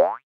Yeah.